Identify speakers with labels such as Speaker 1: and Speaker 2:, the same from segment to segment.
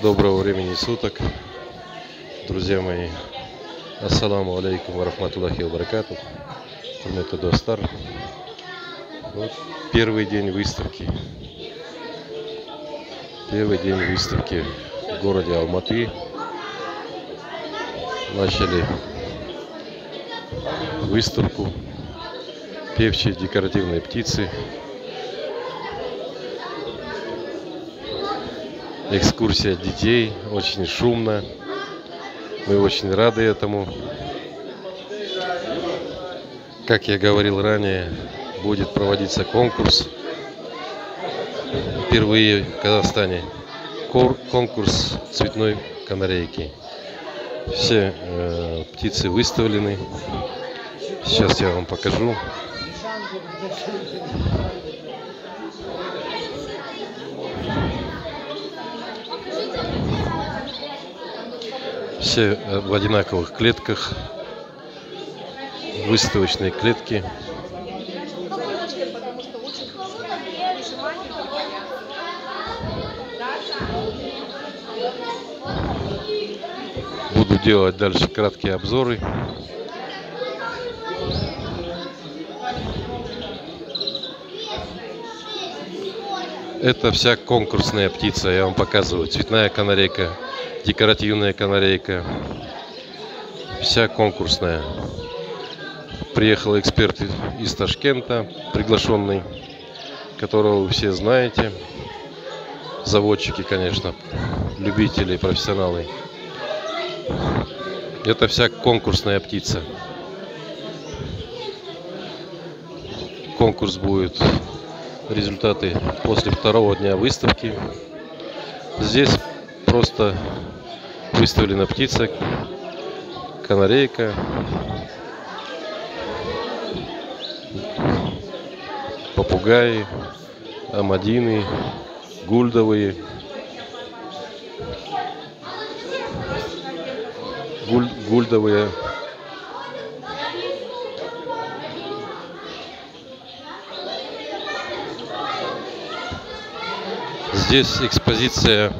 Speaker 1: Доброго времени суток, друзья мои. Ассаламу алейкум ва рахматуллахи ва баракату. Это Достар. Вот первый день выставки. Первый день выставки в городе Алматы. Начали выставку певчие декоративные птицы экскурсия детей, очень шумно. Мы очень рады этому. Как я говорил ранее, будет проводиться конкурс. Впервые в Казахстане. Конкурс цветной канарейки. Все э, птицы выставлены. Сейчас я вам покажу. Все э, в одинаковых клетках. Выставочные клетки. Буду делать дальше краткие обзоры. Это вся конкурсная птица, я вам показываю. Цветная канарейка декоративная канарейка, вся конкурсная. Приехал эксперт из Ташкента, приглашенный, которого вы все знаете. Заводчики, конечно, любители, профессионалы. Это вся конкурсная птица. Конкурс будет результаты после второго дня выставки. Здесь просто выставлена птица, канарейка, попугаи, амадины, гульдовые, гуль, гульдовые, Здесь экспозиция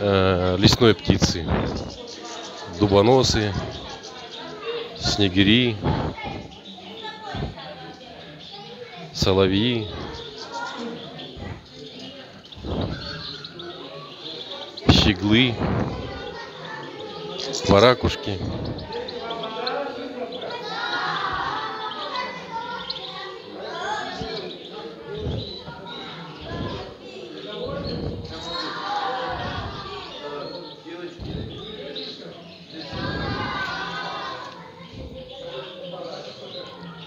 Speaker 1: э, лесной птицы. Дубоносы, снегири, соловьи, щеглы, баракушки.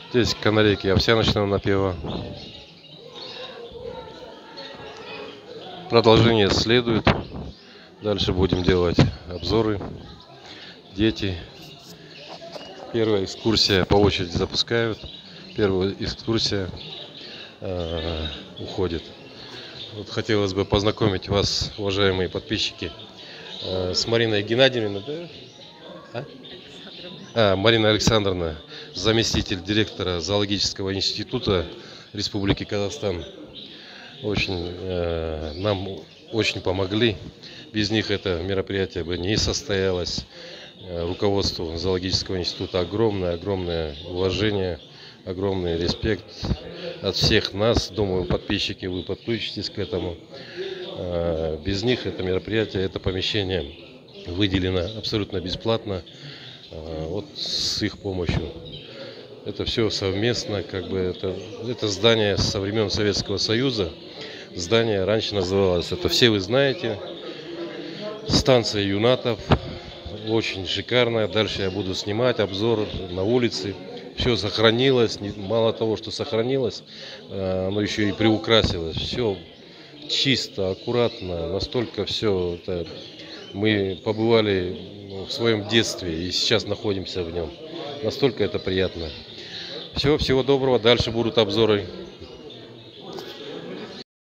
Speaker 1: Здесь канарейки овсяночного напева. Продолжение следует. Дальше будем делать обзоры. Дети. Первая экскурсия по очереди запускают. Первая экскурсия э, уходит. Вот хотелось бы познакомить вас, уважаемые подписчики, э, с Мариной Геннадьевной, да? А? А, Марина Александровна, заместитель директора зоологического института Республики Казахстан. Очень э, нам очень помогли. Без них это мероприятие бы не состоялось. Э, руководству зоологического института огромное, огромное уважение, огромный респект от всех нас. Думаю, подписчики, вы подключитесь к этому. Э, без них это мероприятие, это помещение выделено абсолютно бесплатно. Э, вот с их помощью. Это все совместно, как бы это, это здание со времен Советского Союза. Здание раньше называлось, это все вы знаете, станция Юнатов. Очень шикарная. Дальше я буду снимать обзор на улице. Все сохранилось. Мало того, что сохранилось, э, оно еще и приукрасилось. Все чисто, аккуратно. Настолько все это мы побывали в своем детстве и сейчас находимся в нем. Настолько это приятно. Все, всего доброго. Дальше будут обзоры.